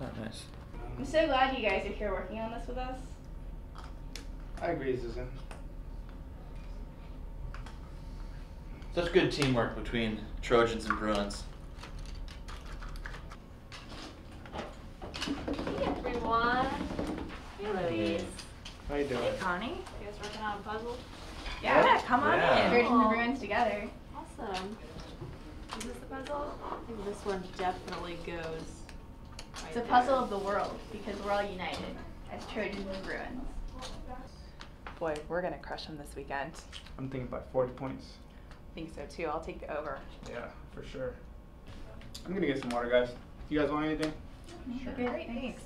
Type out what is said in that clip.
I'm so glad you guys are here working on this with us. I agree, Susan. Such good teamwork between Trojans and Bruins. Hey everyone. Hey Louise. How you doing? Hey, Connie. You guys working on a puzzle? Yeah, come on Yeah. in. Trojans Aw. and Bruins together. Awesome. Is this the puzzle? I think this one definitely goes. Right It's a puzzle of the world because we're all united as Trojans and Bruins. Boy, we're gonna crush them this weekend. I'm thinking about 40 points. I think so too. I'll take the over. Yeah, for sure. I'm gonna get some water, guys. You guys want anything? Sure. Great, thanks.